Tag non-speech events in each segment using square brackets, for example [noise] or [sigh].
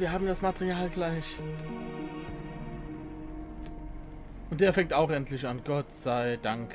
wir haben das Material gleich. Und der fängt auch endlich an. Gott sei Dank.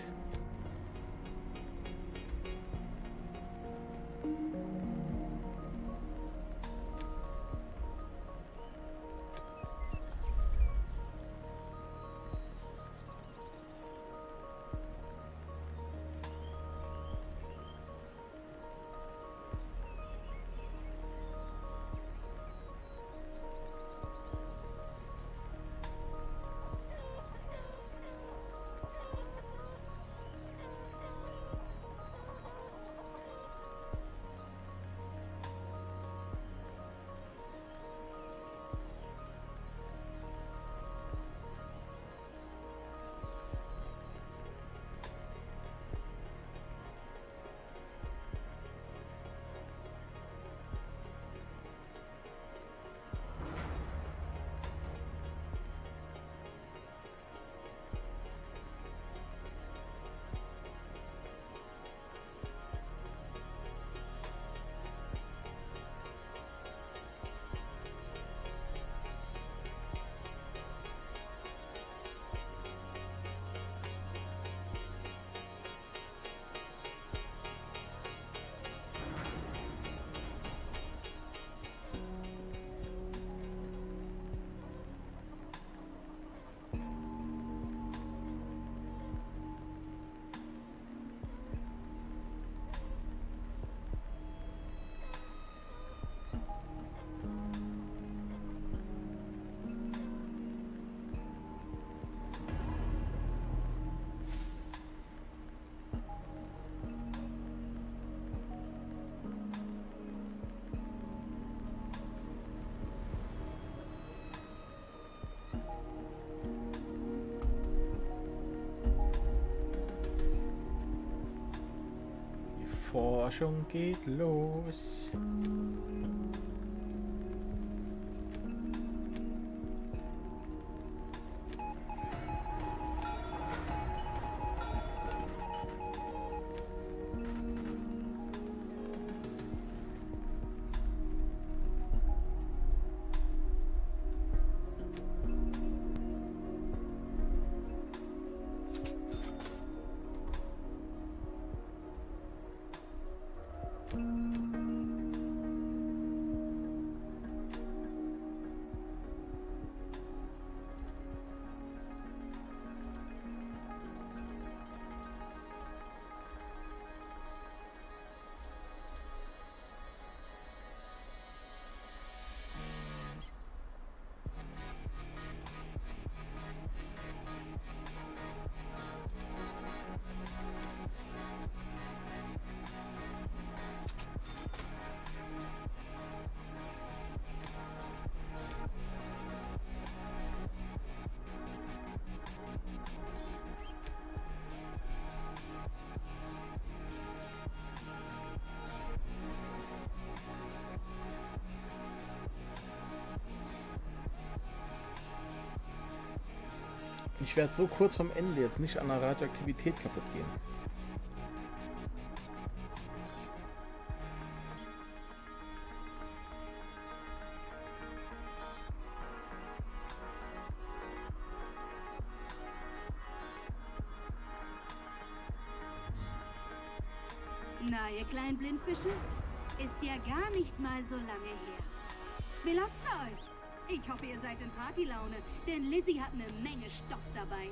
Forschung geht los. Ich werde so kurz vom Ende jetzt nicht an der Radioaktivität kaputt gehen. Na, ihr kleinen Blindfische? Ist ja gar nicht mal so lange her. Läuft's bei euch? Ich hoffe, ihr seid in Partylaune, denn Lizzie hat eine Menge Stoff dabei.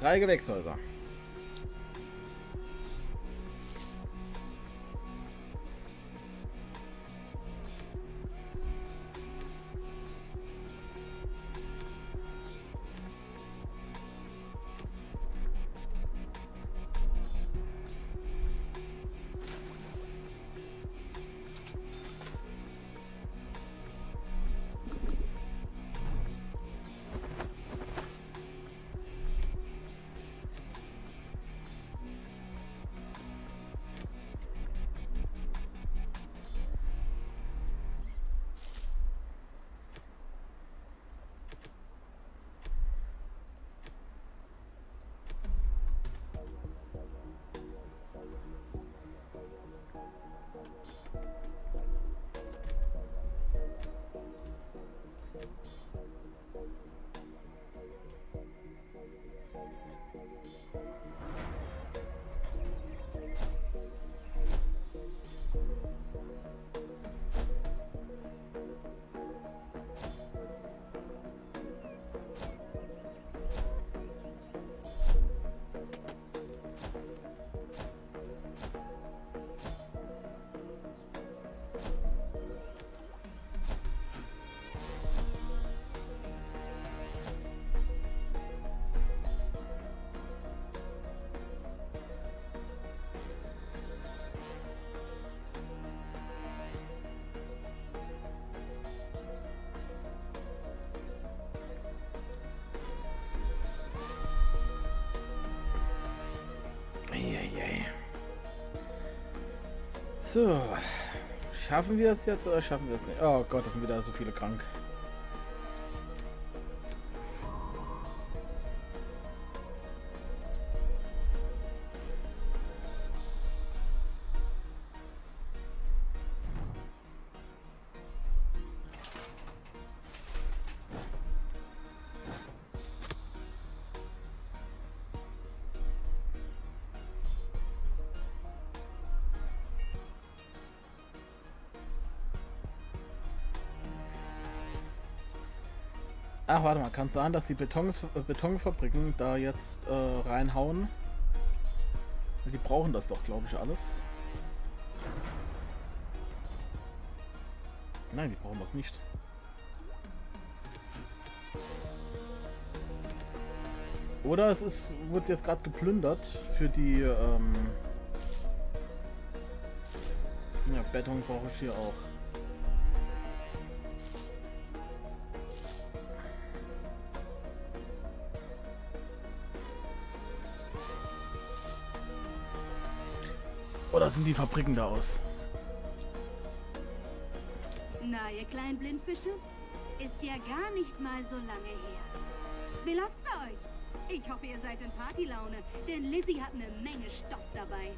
Drei Gewächshäuser. So. Schaffen wir es jetzt oder schaffen wir es nicht? Oh Gott, das sind wieder so viele krank. Ach, warte mal, kann es sein, dass die Betons, äh, Betonfabriken da jetzt äh, reinhauen? Die brauchen das doch, glaube ich, alles. Nein, die brauchen das nicht. Oder es ist, wird jetzt gerade geplündert für die ähm ja, Beton brauche ich hier auch. Sind die Fabriken da aus? Na, ihr kleinen Blindfische? Ist ja gar nicht mal so lange her. Wie läuft's bei euch? Ich hoffe, ihr seid in Partylaune, denn Lizzie hat eine Menge Stoff dabei.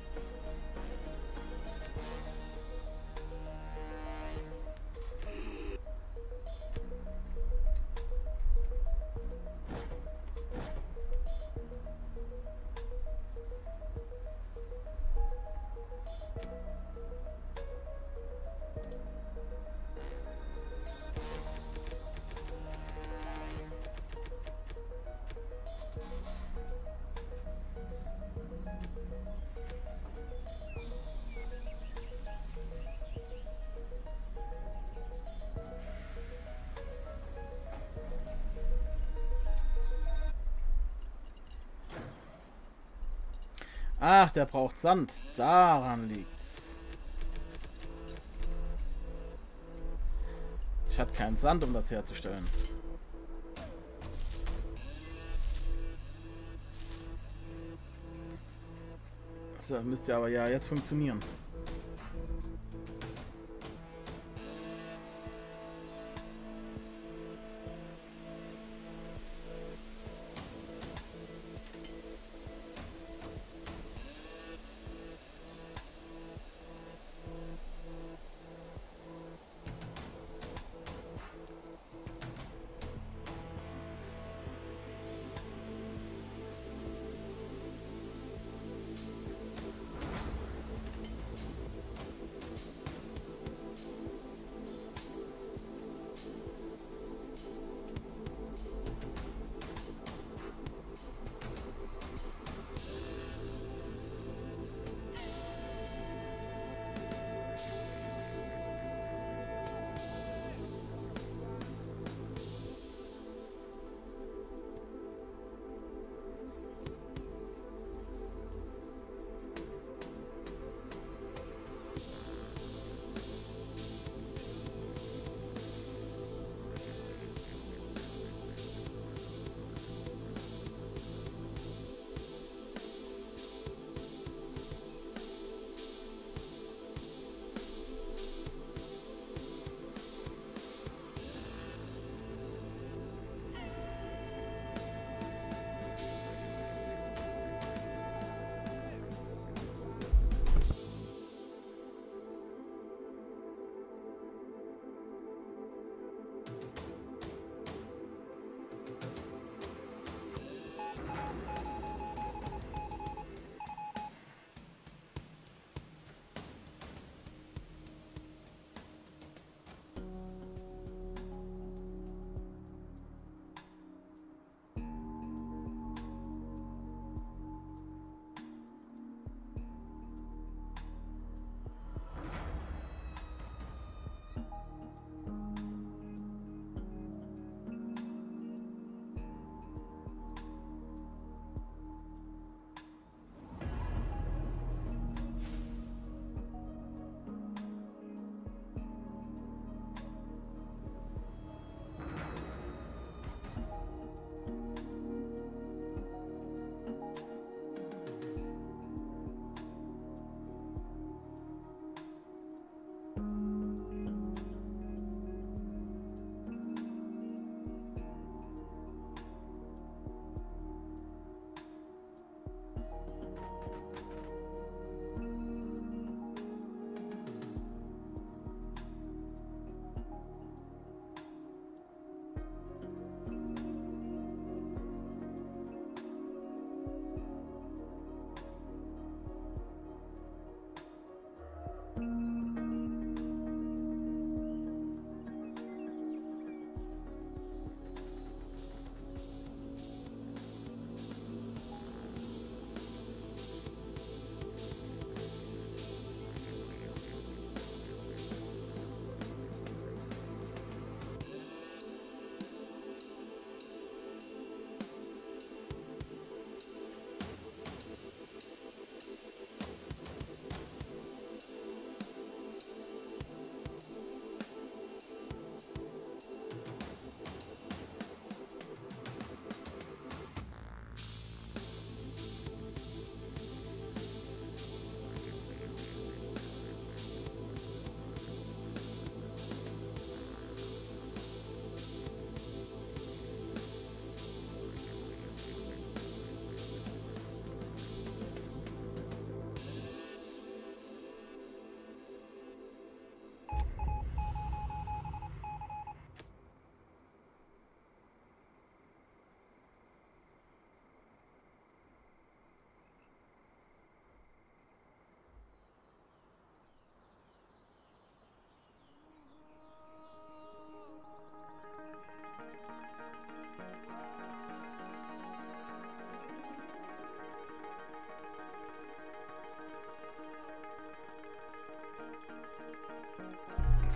Ach, der braucht Sand. Daran liegt's. Ich hatte keinen Sand, um das herzustellen. So, müsste aber ja jetzt funktionieren.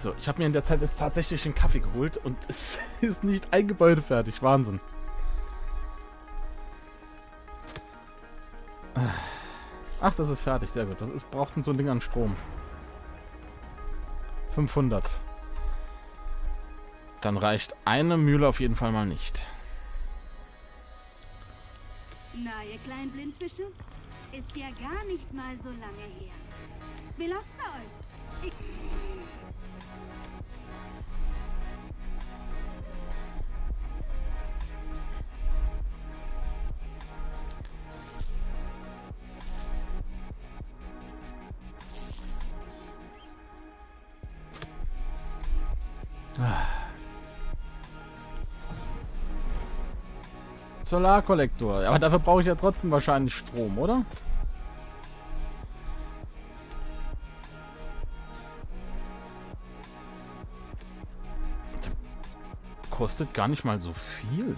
So, ich habe mir in der Zeit jetzt tatsächlich einen Kaffee geholt und [laughs] es ist nicht ein Gebäude fertig. Wahnsinn. Ach, das ist fertig. Sehr gut. Das ist, braucht so ein Ding an Strom. 500. Dann reicht eine Mühle auf jeden Fall mal nicht. Na, ihr kleinen Blindfische? Ist ja gar nicht mal so lange her. Wie läuft's bei euch? Solarkollektor. Aber dafür brauche ich ja trotzdem wahrscheinlich Strom, oder? Kostet gar nicht mal so viel.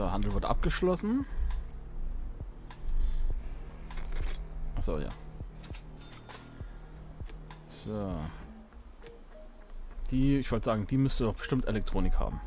So, Handel wird abgeschlossen. Achso, ja. So. Die, ich wollte sagen, die müsste doch bestimmt Elektronik haben.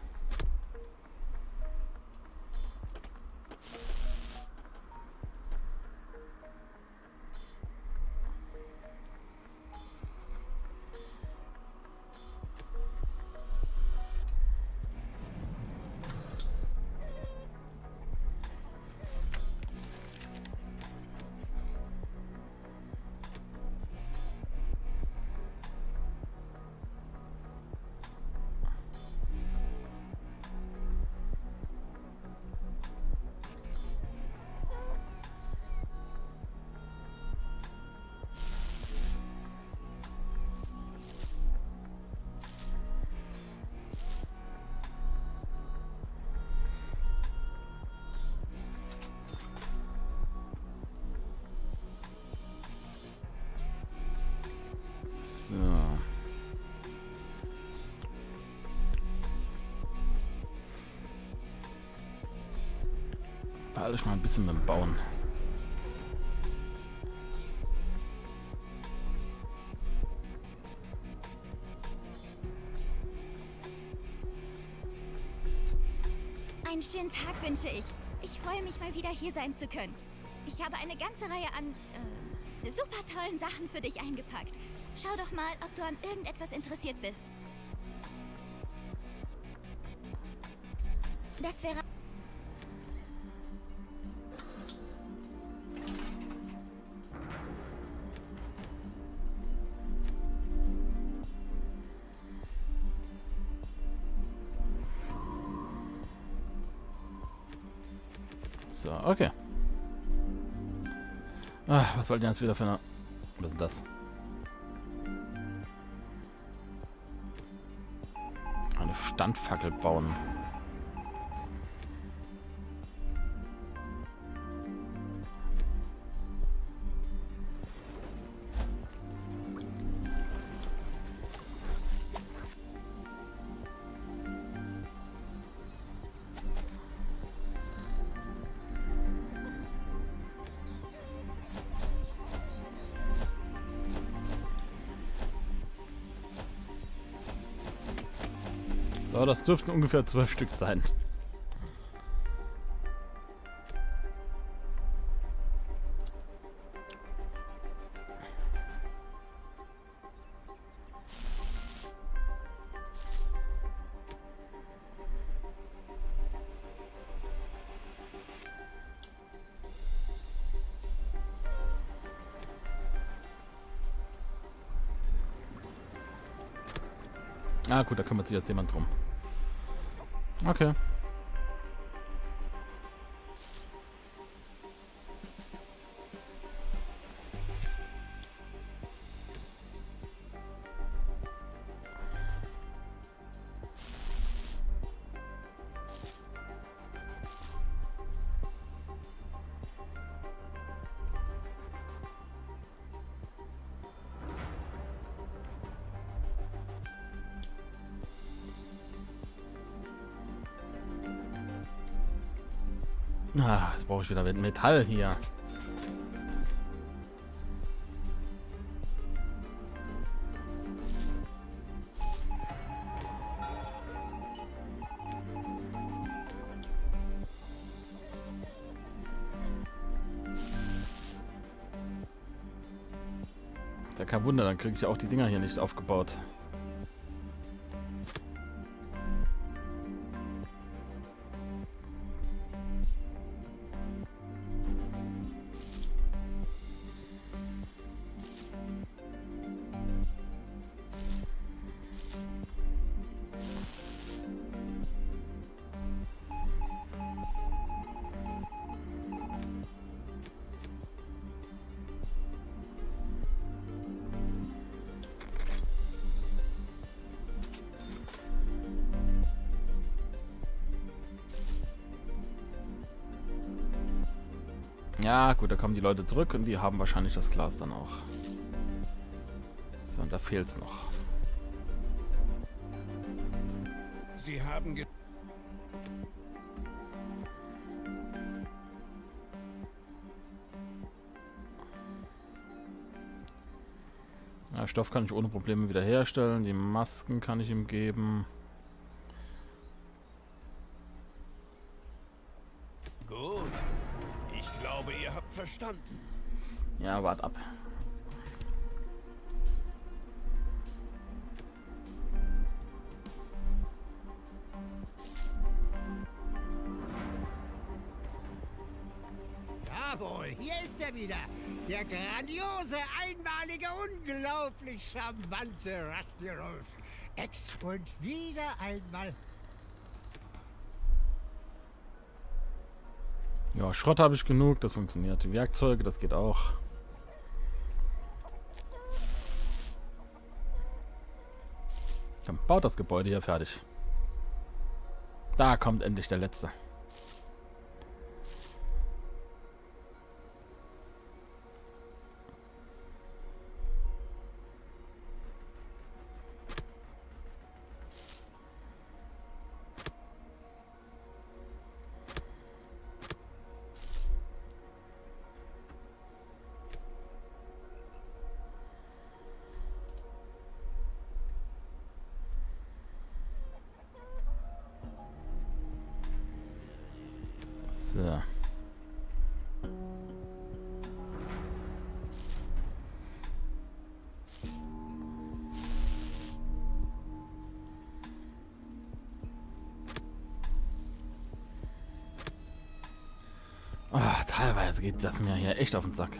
Behalte ich mal ein bisschen beim Bauen. Einen schönen Tag wünsche ich. Ich freue mich mal wieder hier sein zu können. Ich habe eine ganze Reihe an äh, super tollen Sachen für dich eingepackt. Schau doch mal, ob du an irgendetwas interessiert bist. Das wäre... was wollt ihr jetzt wieder für eine... Was ist das? Eine Standfackel bauen. Aber das dürften ungefähr zwölf Stück sein. Ah gut, da kümmert sich jetzt jemand drum. Okay. Jetzt brauche ich wieder Metall hier. Kein Wunder, dann kriege ich auch die Dinger hier nicht aufgebaut. Gut, da kommen die Leute zurück und die haben wahrscheinlich das Glas dann auch. So, und da fehlt es noch. Sie haben ge Ja, Stoff kann ich ohne Probleme wiederherstellen. Die Masken kann ich ihm geben. Jawohl, hier ist er wieder. Der grandiose, einmalige, unglaublich charmante Rusty Rolf. Ex und wieder einmal. Ja, Schrott habe ich genug, das funktioniert. Die Werkzeuge, das geht auch. Komm, baut das Gebäude hier fertig. Da kommt endlich der letzte. Teilweise geht das mir hier echt auf den Sack.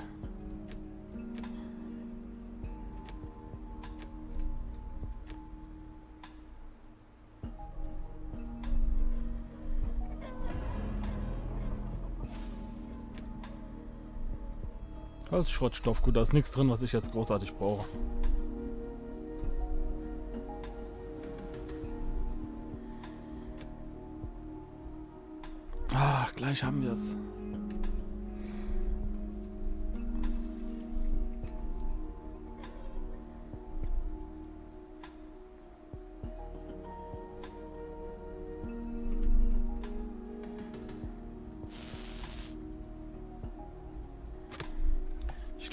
Das ist Schrottstoff. Gut, da ist nichts drin, was ich jetzt großartig brauche. Ah, gleich haben wir es.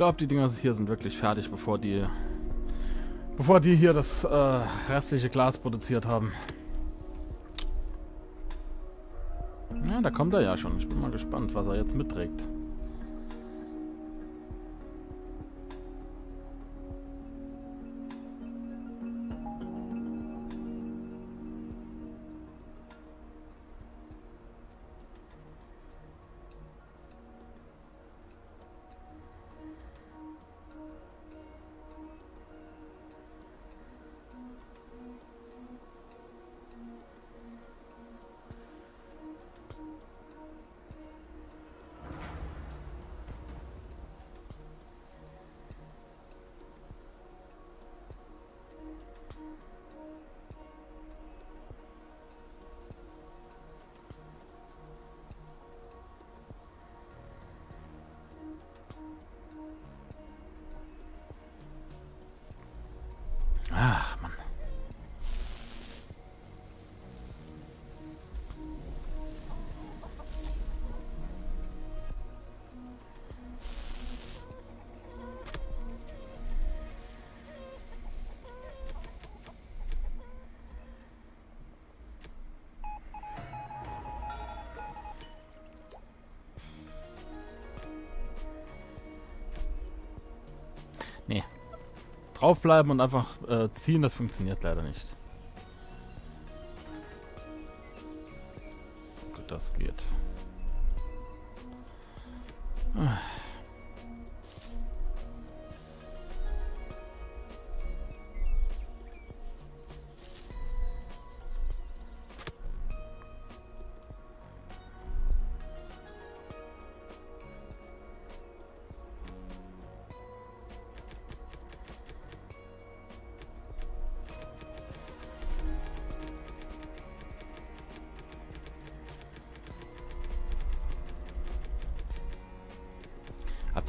Glaube, die Dinger hier sind wirklich fertig, bevor die bevor die hier das äh, restliche Glas produziert haben. Ja, da kommt er ja schon. Ich bin mal gespannt, was er jetzt mitträgt. Draufbleiben und einfach äh, ziehen, das funktioniert leider nicht. Gut, das geht. Ah.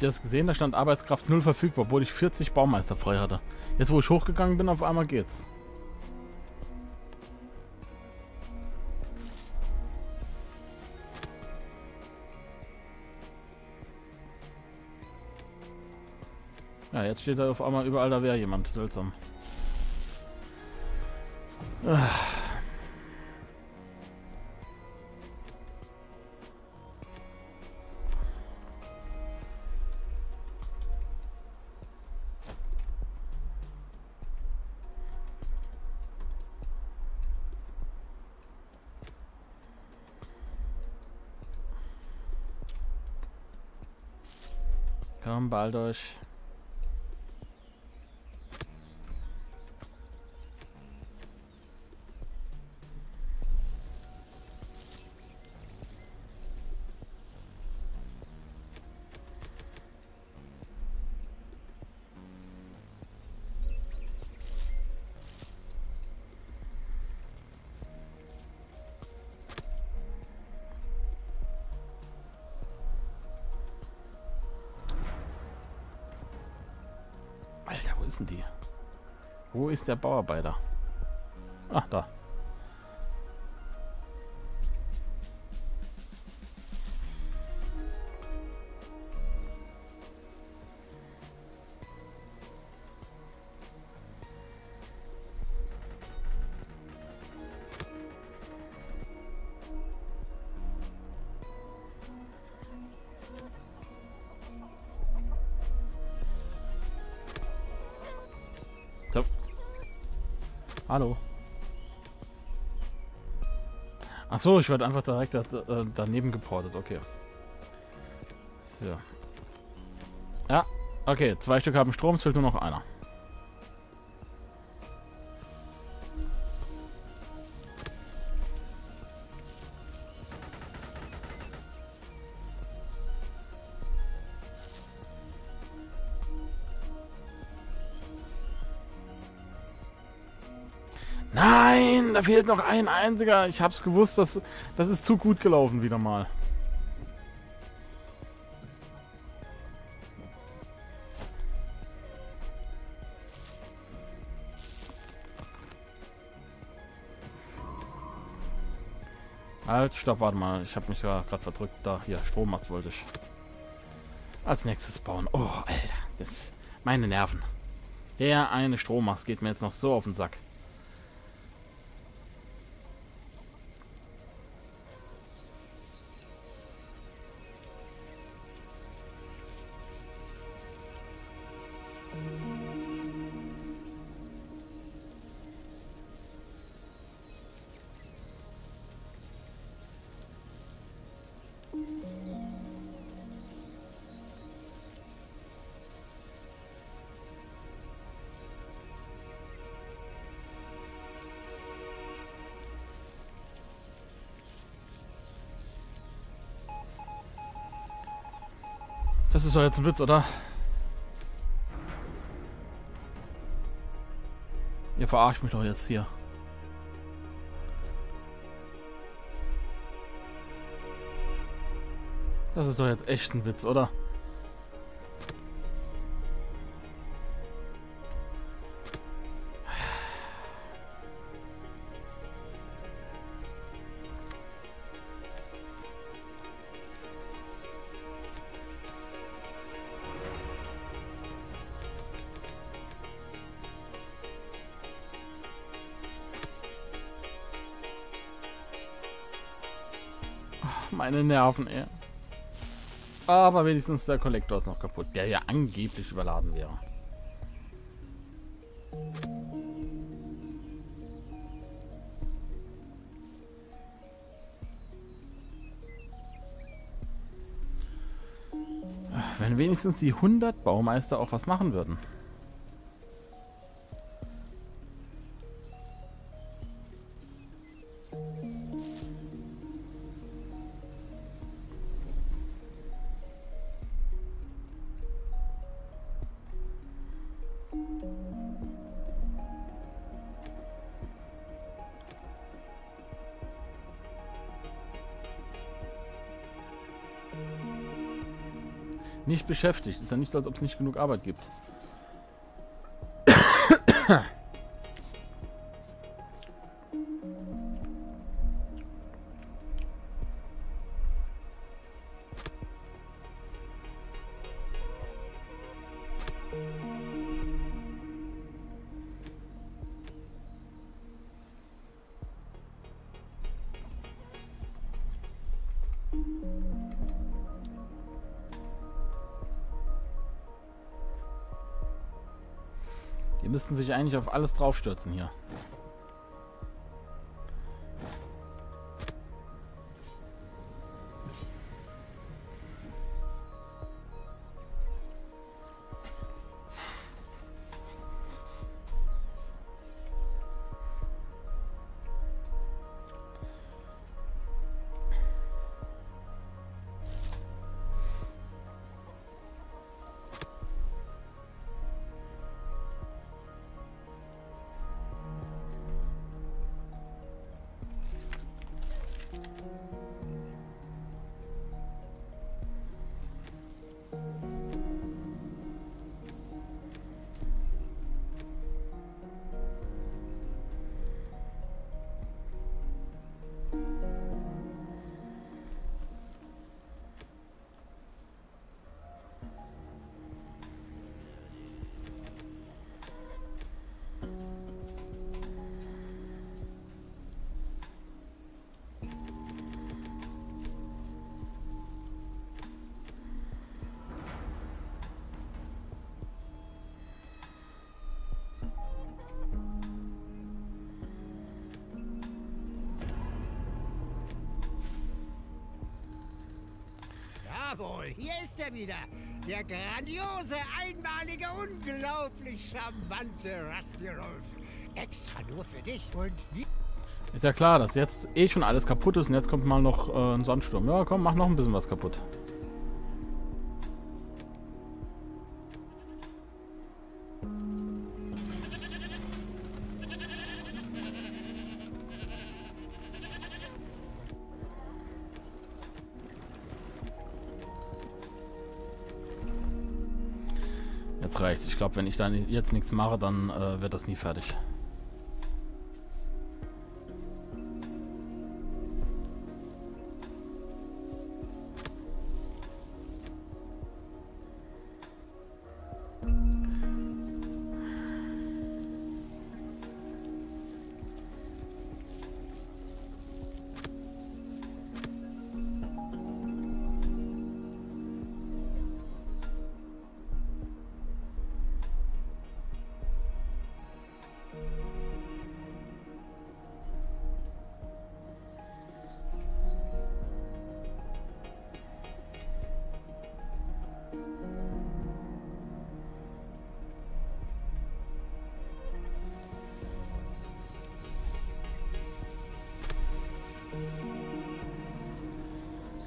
Ihr das gesehen? Da stand Arbeitskraft 0 verfügbar, obwohl ich 40 Baumeister frei hatte. Jetzt, wo ich hochgegangen bin, auf einmal geht's. Ja, jetzt steht da auf einmal überall, da wäre jemand. Seltsam. Komm, bald euch. Ist der Bauarbeiter? Ah, da. Ach so, ich werde einfach direkt da, äh, daneben geportet. Okay. So. Ja, okay. Zwei Stück haben Strom, es fehlt nur noch einer. Da fehlt noch ein einziger. Ich hab's gewusst, dass das ist zu gut gelaufen wieder mal. Halt, stopp, warte mal. Ich habe mich ja gerade verdrückt. Da, hier, Strommast wollte ich. Als nächstes bauen. Oh, Alter. Das, meine Nerven. Der eine Strommast geht mir jetzt noch so auf den Sack. Das ist doch jetzt ein Witz, oder? Ihr verarscht mich doch jetzt hier. Das ist doch jetzt echt ein Witz, oder? Meine Nerven, ey. Aber wenigstens der Kollektor ist noch kaputt, der ja angeblich überladen wäre. Wenn wenigstens die 100 Baumeister auch was machen würden. Beschäftigt. Ist ja nicht so, als ob es nicht genug Arbeit gibt. Eigentlich auf alles draufstürzen hier. Jawohl, hier ist er wieder. Der grandiose, einmalige, unglaublich charmante Rusty Rolf. Extra nur für dich. Und wie... Ist ja klar, dass jetzt eh schon alles kaputt ist und jetzt kommt mal noch äh, ein Sandsturm. Ja, komm, mach noch ein bisschen was kaputt. Ich glaube, wenn ich dann jetzt nichts mache, dann äh, wird das nie fertig.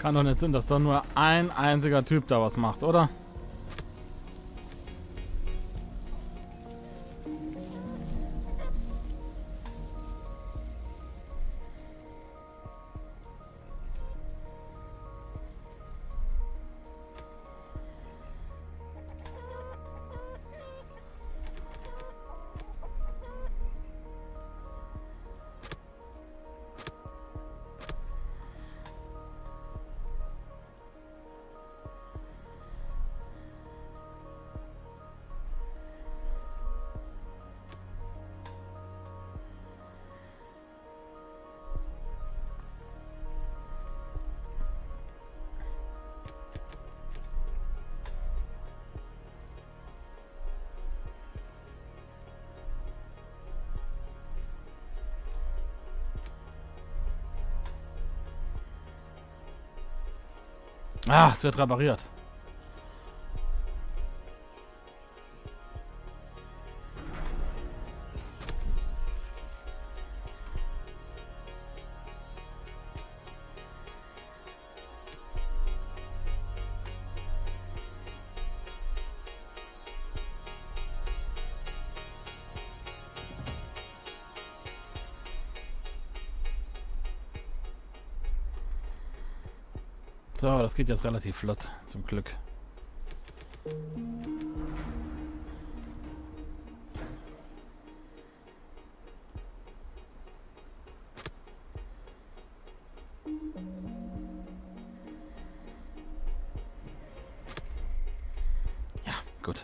Kann doch nicht sein, dass da nur ein einziger Typ da was macht, oder? Ah, es wird repariert. Das geht jetzt relativ flott, zum Glück. Ja, gut.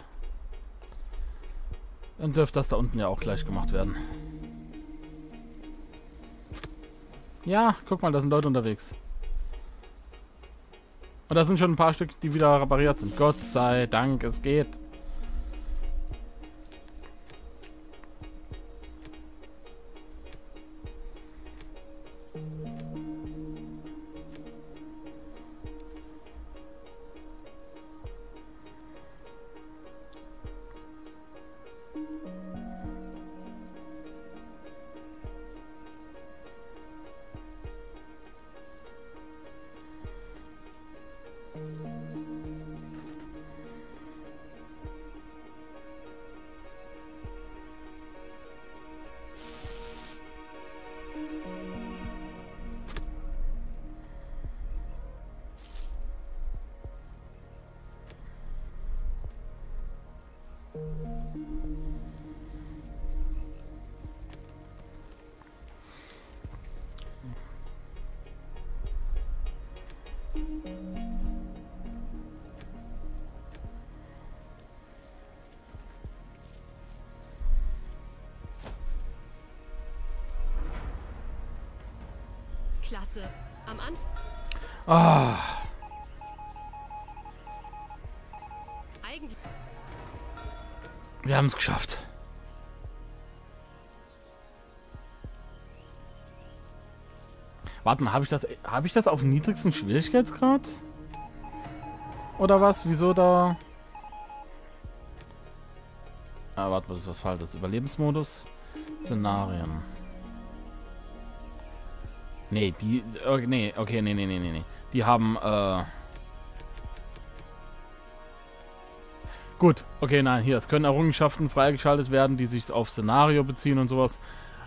Dann dürfte das da unten ja auch gleich gemacht werden. Ja, guck mal, da sind Leute unterwegs. Und da sind schon ein paar Stück, die wieder repariert sind. Gott sei Dank, es geht. Klasse. Am Anfang. Ah, Eigentlich. wir haben es geschafft. Warte mal, habe ich das habe ich das auf dem niedrigsten Schwierigkeitsgrad? Oder was? Wieso da? Ah, warte mal, das ist was Falsches. Überlebensmodus, Szenarien. Nee, die okay, nee, okay, nee, nee, nee, nee, nee. Die haben äh Gut, okay, nein, hier, es können Errungenschaften freigeschaltet werden, die sich auf Szenario beziehen und sowas.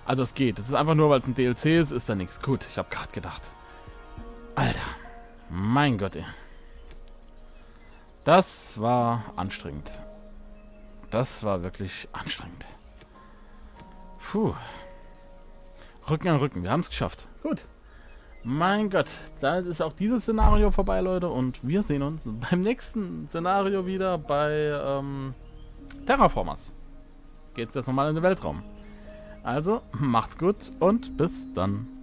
Also es geht. Es ist einfach nur, weil es ein DLC ist, ist da nichts. Gut, ich habe gerade gedacht. Alter. Mein Gott, ey. Das war anstrengend. Das war wirklich anstrengend. Puh. Rücken an Rücken. Wir haben es geschafft. Gut. Mein Gott, da ist auch dieses Szenario vorbei, Leute. Und wir sehen uns beim nächsten Szenario wieder bei ähm, Terraformers. Geht's jetzt nochmal in den Weltraum. Also, macht's gut und bis dann.